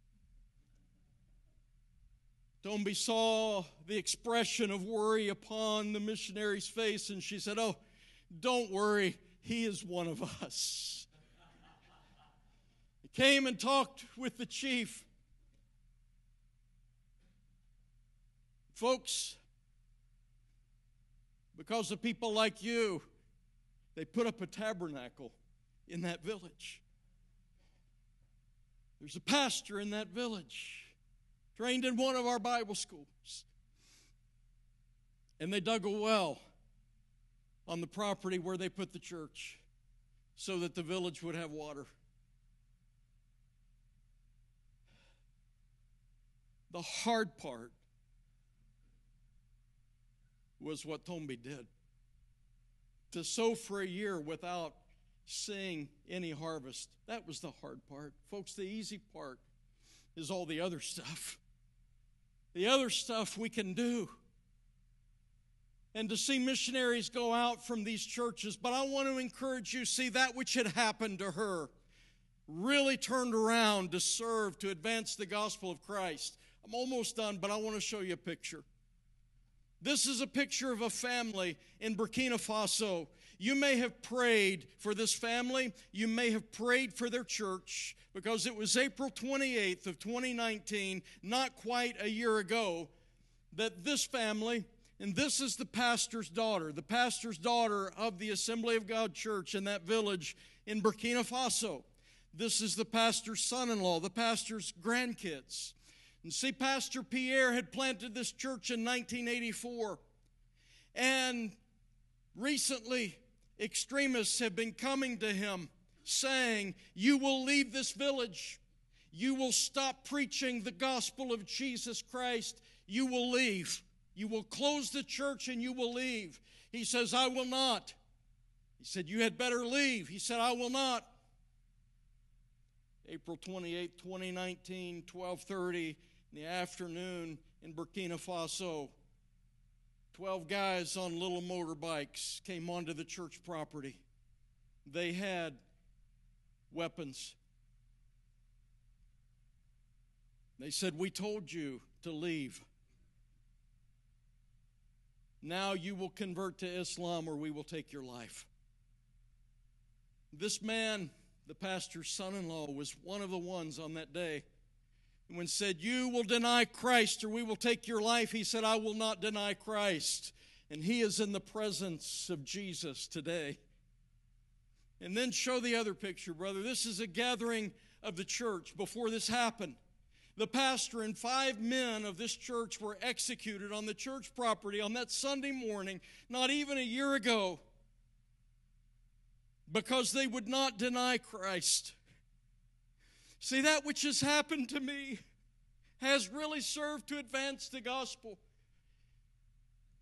Tomby saw the expression of worry upon the missionary's face, and she said, Oh, don't worry, he is one of us. He came and talked with the chief. Folks, because of people like you, they put up a tabernacle in that village. There's a pastor in that village trained in one of our Bible schools. And they dug a well on the property where they put the church so that the village would have water. The hard part was what Tomby did. To sow for a year without seeing any harvest, that was the hard part. Folks, the easy part is all the other stuff [laughs] the other stuff we can do. And to see missionaries go out from these churches. But I want to encourage you see that which had happened to her really turned around to serve, to advance the gospel of Christ. I'm almost done, but I want to show you a picture. This is a picture of a family in Burkina Faso. You may have prayed for this family. You may have prayed for their church because it was April 28th of 2019, not quite a year ago, that this family, and this is the pastor's daughter, the pastor's daughter of the Assembly of God Church in that village in Burkina Faso. This is the pastor's son in law, the pastor's grandkids. And see, Pastor Pierre had planted this church in 1984. And recently, extremists have been coming to him saying, You will leave this village. You will stop preaching the gospel of Jesus Christ. You will leave. You will close the church and you will leave. He says, I will not. He said, You had better leave. He said, I will not. April 28, 2019, 1230 in the afternoon in Burkina Faso. 12 guys on little motorbikes came onto the church property. They had weapons. They said, We told you to leave. Now you will convert to Islam or we will take your life. This man, the pastor's son in law, was one of the ones on that day. And when said, You will deny Christ or we will take your life, he said, I will not deny Christ. And he is in the presence of Jesus today. And then show the other picture, brother. This is a gathering of the church before this happened. The pastor and five men of this church were executed on the church property on that Sunday morning, not even a year ago, because they would not deny Christ. See, that which has happened to me has really served to advance the gospel.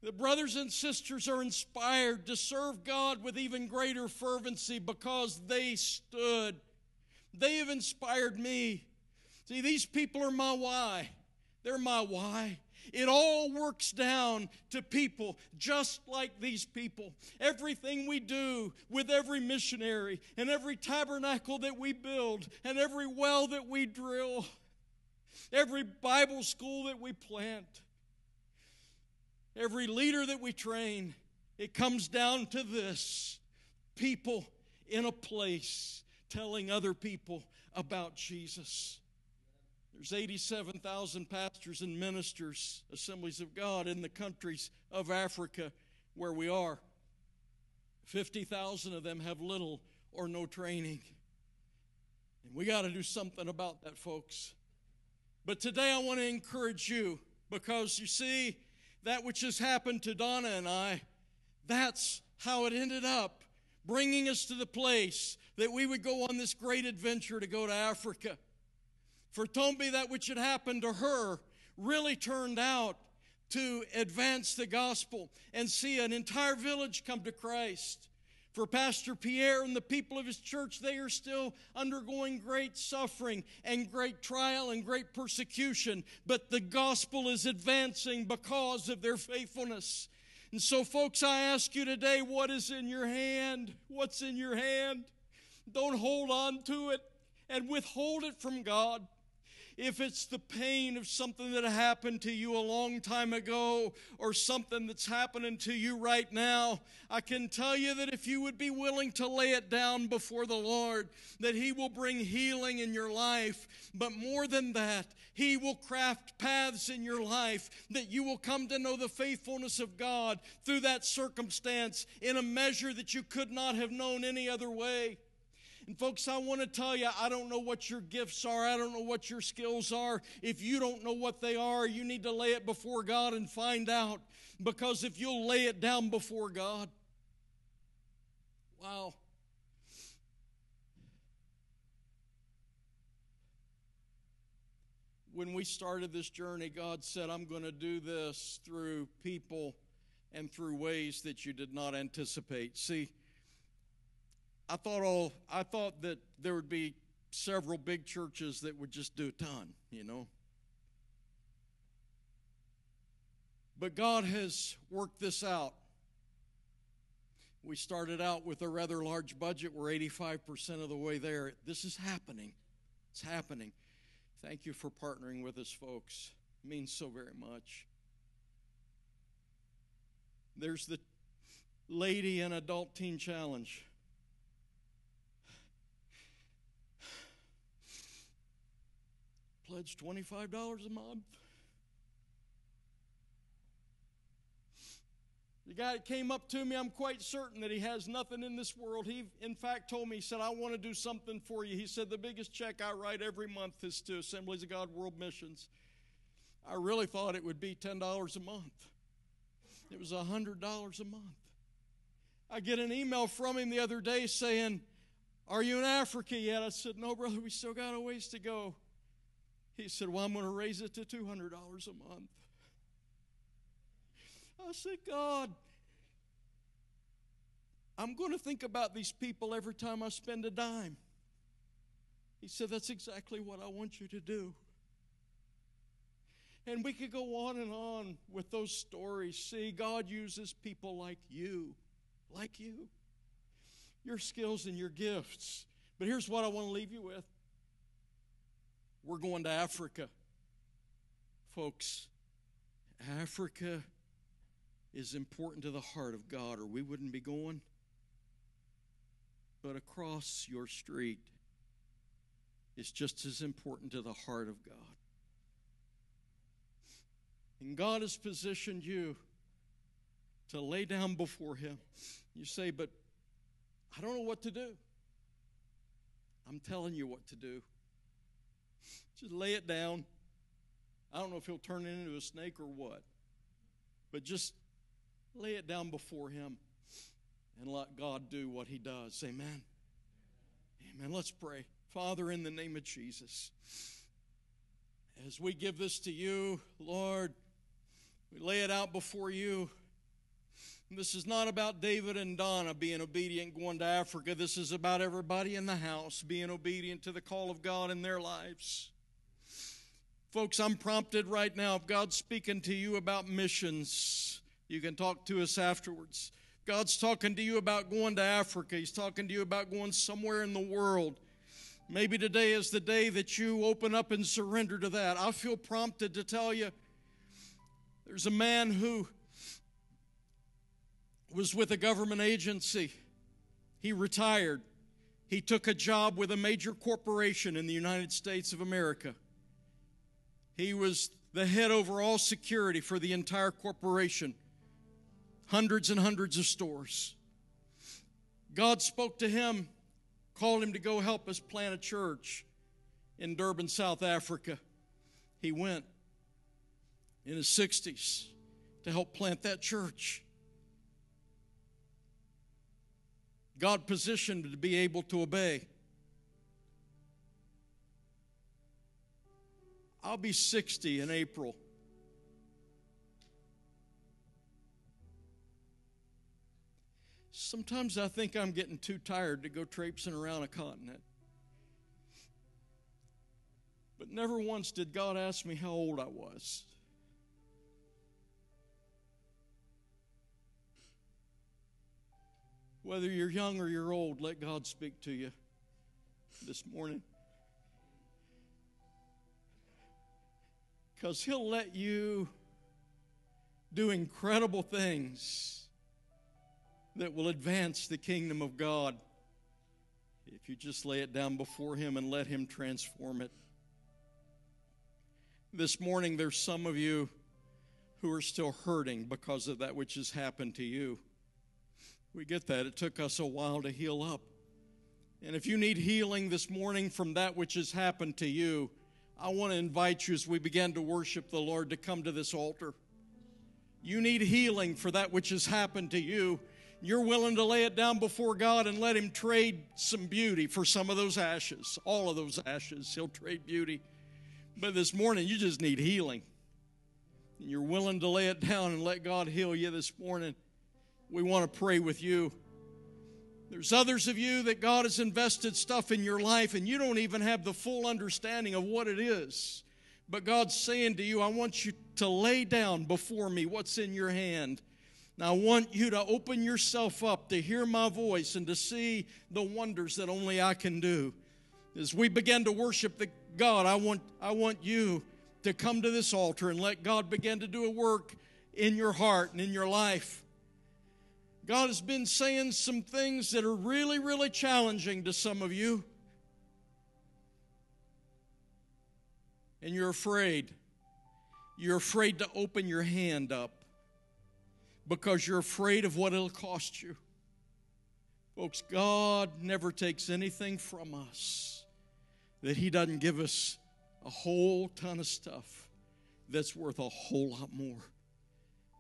The brothers and sisters are inspired to serve God with even greater fervency because they stood. They have inspired me. See, these people are my why. They're my why. It all works down to people just like these people. Everything we do with every missionary and every tabernacle that we build and every well that we drill, every Bible school that we plant, every leader that we train, it comes down to this people in a place telling other people about Jesus. There's 87,000 pastors and ministers, assemblies of God in the countries of Africa where we are. 50,000 of them have little or no training. And we got to do something about that, folks. But today I want to encourage you because you see, that which has happened to Donna and I, that's how it ended up, bringing us to the place that we would go on this great adventure to go to Africa. For Tombi, that which had happened to her really turned out to advance the gospel and see an entire village come to Christ. For Pastor Pierre and the people of his church, they are still undergoing great suffering and great trial and great persecution, but the gospel is advancing because of their faithfulness. And so, folks, I ask you today what is in your hand? What's in your hand? Don't hold on to it and withhold it from God if it's the pain of something that happened to you a long time ago or something that's happening to you right now, I can tell you that if you would be willing to lay it down before the Lord, that He will bring healing in your life. But more than that, He will craft paths in your life that you will come to know the faithfulness of God through that circumstance in a measure that you could not have known any other way. And folks, I want to tell you, I don't know what your gifts are. I don't know what your skills are. If you don't know what they are, you need to lay it before God and find out. Because if you'll lay it down before God, wow. When we started this journey, God said, I'm going to do this through people and through ways that you did not anticipate. See, I thought all I thought that there would be several big churches that would just do a ton, you know. But God has worked this out. We started out with a rather large budget. We're 85% of the way there. This is happening. It's happening. Thank you for partnering with us, folks. It means so very much. There's the Lady and Adult Teen Challenge. Pledge $25 a month. The guy came up to me, I'm quite certain that he has nothing in this world. He, in fact, told me, he said, I want to do something for you. He said, The biggest check I write every month is to Assemblies of God World Missions. I really thought it would be $10 a month. It was $100 a month. I get an email from him the other day saying, Are you in Africa yet? I said, No, brother, we still got a ways to go. He said, Well, I'm going to raise it to $200 a month. I said, God, I'm going to think about these people every time I spend a dime. He said, That's exactly what I want you to do. And we could go on and on with those stories. See, God uses people like you, like you, your skills and your gifts. But here's what I want to leave you with we're going to Africa. Folks, Africa is important to the heart of God, or we wouldn't be going. But across your street is just as important to the heart of God. And God has positioned you to lay down before Him. You say, but I don't know what to do. I'm telling you what to do. Just lay it down. I don't know if he'll turn it into a snake or what. But just lay it down before him and let God do what he does. Amen. Amen. Let's pray. Father, in the name of Jesus, as we give this to you, Lord, we lay it out before you. This is not about David and Donna being obedient going to Africa. This is about everybody in the house being obedient to the call of God in their lives. Folks, I'm prompted right now. If God's speaking to you about missions, you can talk to us afterwards. God's talking to you about going to Africa. He's talking to you about going somewhere in the world. Maybe today is the day that you open up and surrender to that. I feel prompted to tell you there's a man who was with a government agency. He retired. He took a job with a major corporation in the United States of America. He was the head over all security for the entire corporation, hundreds and hundreds of stores. God spoke to him, called him to go help us plant a church in Durban, South Africa. He went in his 60s to help plant that church. God positioned to be able to obey. I'll be 60 in April. Sometimes I think I'm getting too tired to go traipsing around a continent. But never once did God ask me how old I was. Whether you're young or you're old, let God speak to you this morning. Because He'll let you do incredible things that will advance the kingdom of God if you just lay it down before Him and let Him transform it. This morning, there's some of you who are still hurting because of that which has happened to you. We get that. It took us a while to heal up. And if you need healing this morning from that which has happened to you, I want to invite you as we begin to worship the Lord to come to this altar. You need healing for that which has happened to you. You're willing to lay it down before God and let Him trade some beauty for some of those ashes, all of those ashes. He'll trade beauty. But this morning, you just need healing. You're willing to lay it down and let God heal you this morning. We want to pray with you. There's others of you that God has invested stuff in your life and you don't even have the full understanding of what it is. But God's saying to you, I want you to lay down before me what's in your hand. Now, I want you to open yourself up to hear my voice and to see the wonders that only I can do. As we begin to worship the God, I want, I want you to come to this altar and let God begin to do a work in your heart and in your life. God has been saying some things that are really, really challenging to some of you. And you're afraid. You're afraid to open your hand up because you're afraid of what it'll cost you. Folks, God never takes anything from us that He doesn't give us a whole ton of stuff that's worth a whole lot more.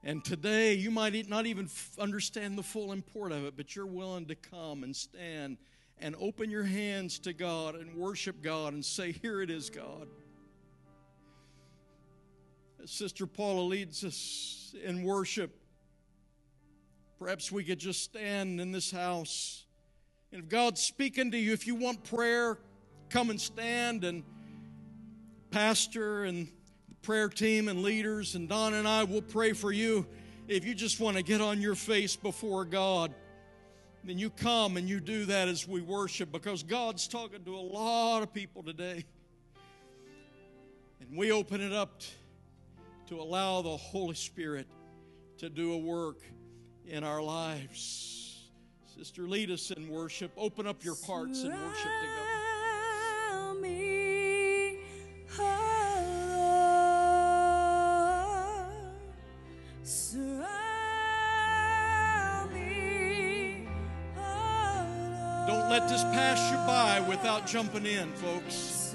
And today, you might not even understand the full import of it, but you're willing to come and stand and open your hands to God and worship God and say, Here it is, God. As Sister Paula leads us in worship, perhaps we could just stand in this house. And if God's speaking to you, if you want prayer, come and stand. And Pastor and prayer team and leaders, and Don and I will pray for you. If you just want to get on your face before God, then you come and you do that as we worship because God's talking to a lot of people today. And we open it up to allow the Holy Spirit to do a work in our lives. Sister, lead us in worship. Open up your hearts and worship to God. Let this pass you by without jumping in, folks.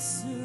Surround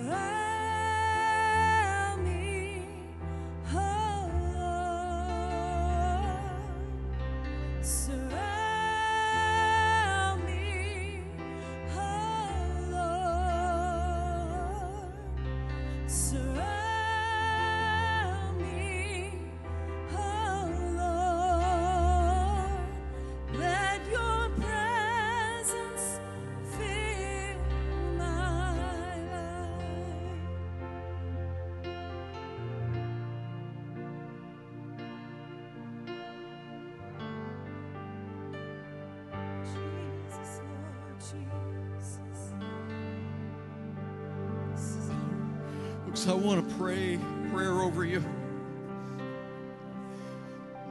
I want to pray prayer over you.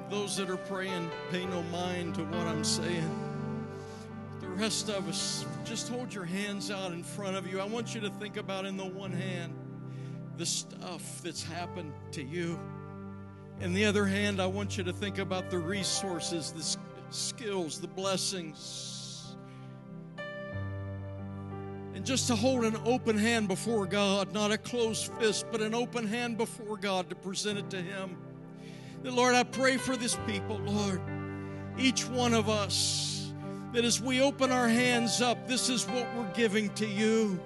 Those that are praying, pay no mind to what I'm saying. The rest of us, just hold your hands out in front of you. I want you to think about, in the one hand, the stuff that's happened to you. In the other hand, I want you to think about the resources, the skills, the blessings. Just to hold an open hand before God, not a closed fist, but an open hand before God to present it to Him. That, Lord, I pray for this people, Lord, each one of us, that as we open our hands up, this is what we're giving to you.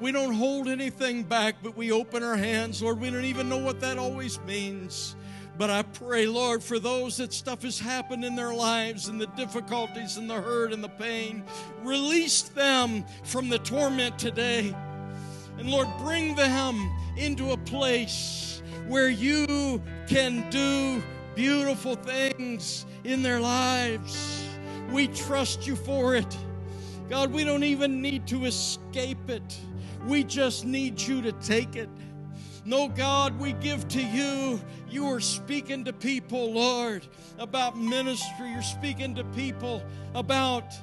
We don't hold anything back, but we open our hands, Lord. We don't even know what that always means. But I pray, Lord, for those that stuff has happened in their lives and the difficulties and the hurt and the pain, release them from the torment today. And Lord, bring them into a place where you can do beautiful things in their lives. We trust you for it. God, we don't even need to escape it. We just need you to take it. No, God, we give to you. You are speaking to people, Lord, about ministry. You're speaking to people about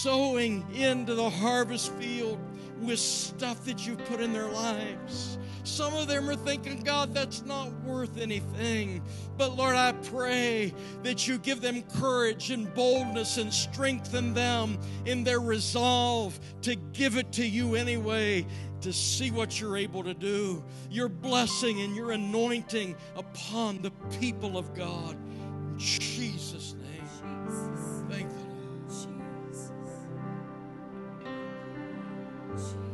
sowing into the harvest field with stuff that you've put in their lives. Some of them are thinking, God, that's not worth anything. But Lord, I pray that you give them courage and boldness and strengthen them in their resolve to give it to you anyway, to see what you're able to do. Your blessing and your anointing upon the people of God. In Jesus' name. Thank the Lord. Jesus. Jesus.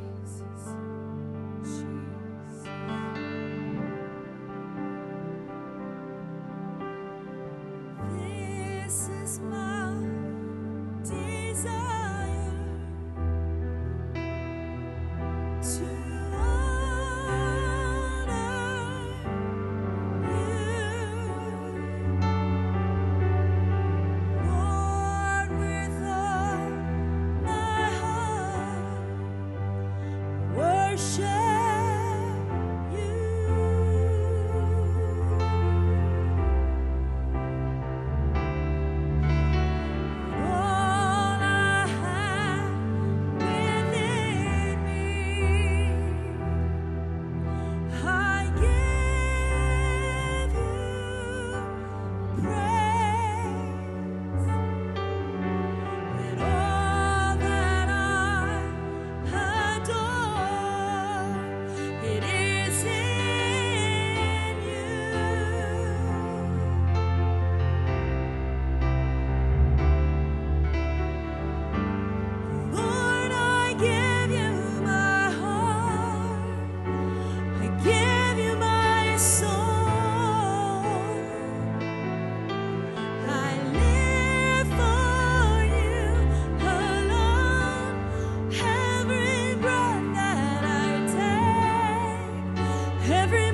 every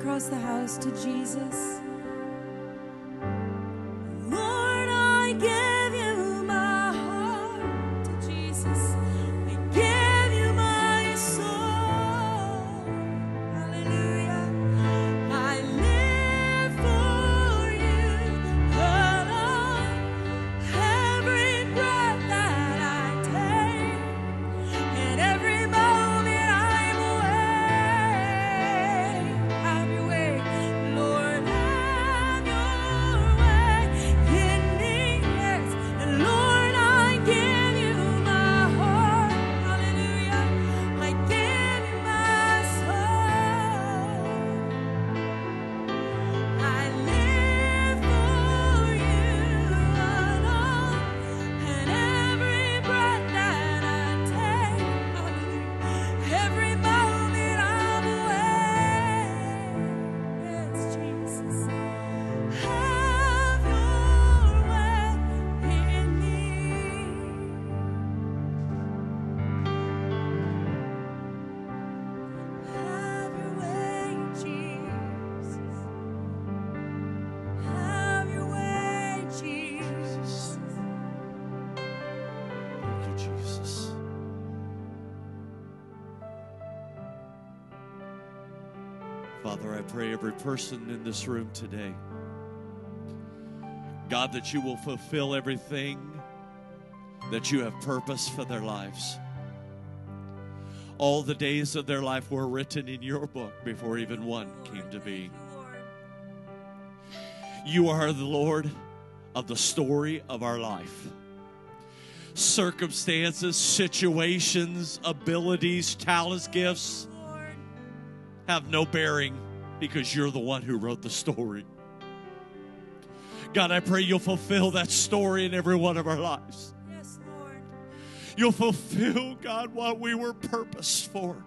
across the house to Jesus. Pray every person in this room today, God, that you will fulfill everything that you have purposed for their lives. All the days of their life were written in your book before even one came to be. You are the Lord of the story of our life. Circumstances, situations, abilities, talents, gifts have no bearing because you're the one who wrote the story. God, I pray you'll fulfill that story in every one of our lives. Yes, Lord. You'll fulfill, God, what we were purposed for.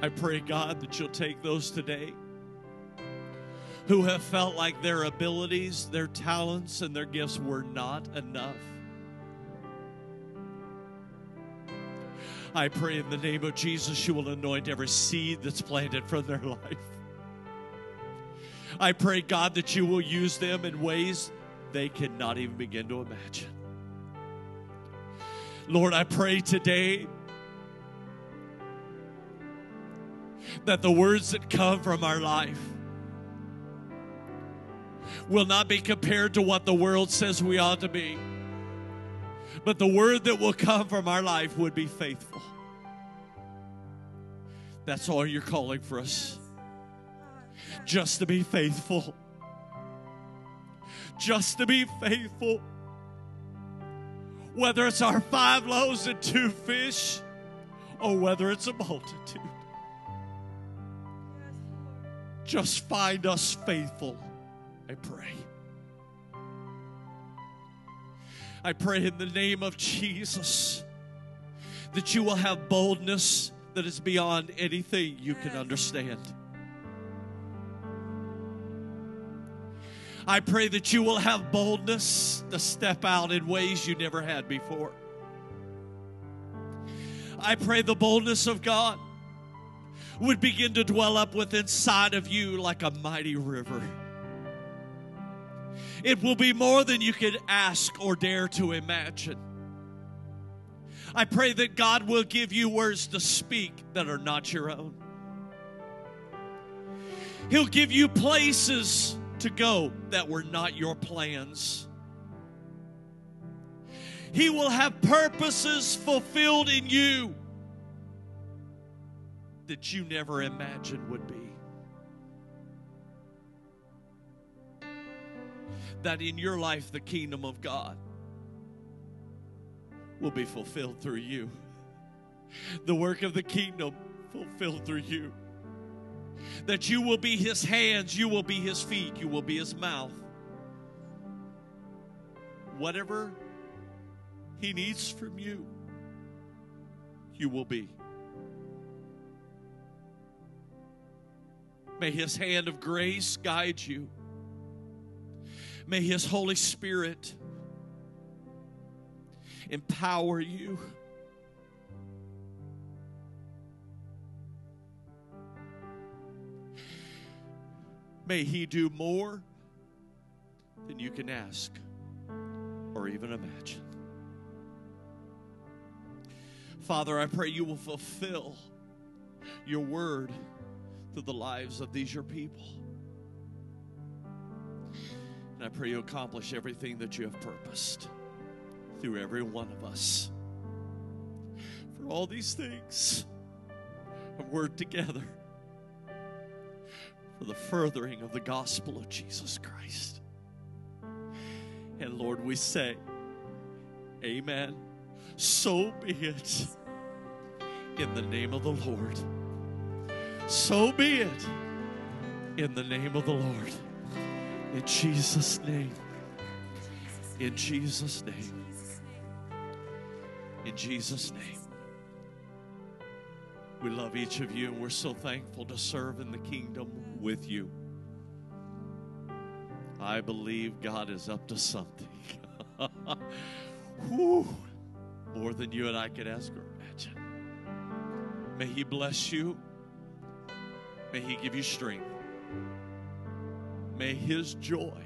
I pray, God, that you'll take those today who have felt like their abilities, their talents, and their gifts were not enough. I pray in the name of Jesus, you will anoint every seed that's planted from their life. I pray, God, that you will use them in ways they cannot even begin to imagine. Lord, I pray today that the words that come from our life will not be compared to what the world says we ought to be, but the word that will come from our life would be faithful. That's all you're calling for us. Just to be faithful. Just to be faithful. Whether it's our five loaves and two fish, or whether it's a multitude. Just find us faithful, I pray. I pray in the name of Jesus that you will have boldness that is beyond anything you can understand. I pray that you will have boldness to step out in ways you never had before. I pray the boldness of God would begin to dwell up within inside of you like a mighty river. It will be more than you could ask or dare to imagine. I pray that God will give you words to speak that are not your own. He'll give you places to go that were not your plans. He will have purposes fulfilled in you that you never imagined would be. That in your life, the kingdom of God will be fulfilled through you. The work of the kingdom fulfilled through you. That you will be his hands, you will be his feet, you will be his mouth. Whatever he needs from you, you will be. May his hand of grace guide you. May his Holy Spirit empower you. May He do more than you can ask or even imagine. Father, I pray you will fulfill your word to the lives of these your people. And I pray you accomplish everything that you have purposed through every one of us. For all these things have worked together for the furthering of the gospel of Jesus Christ. And Lord, we say, Amen. So be it. In the name of the Lord. So be it. In the name of the Lord. In Jesus' name. In Jesus' name. In Jesus' name. We love each of you and we're so thankful to serve in the kingdom with you. I believe God is up to something. [laughs] Whew. More than you and I could ask or imagine. May He bless you. May He give you strength. May His joy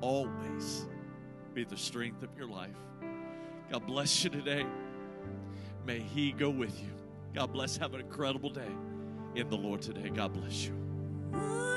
always be the strength of your life. God bless you today. May He go with you. God bless. Have an incredible day in the Lord today. God bless you.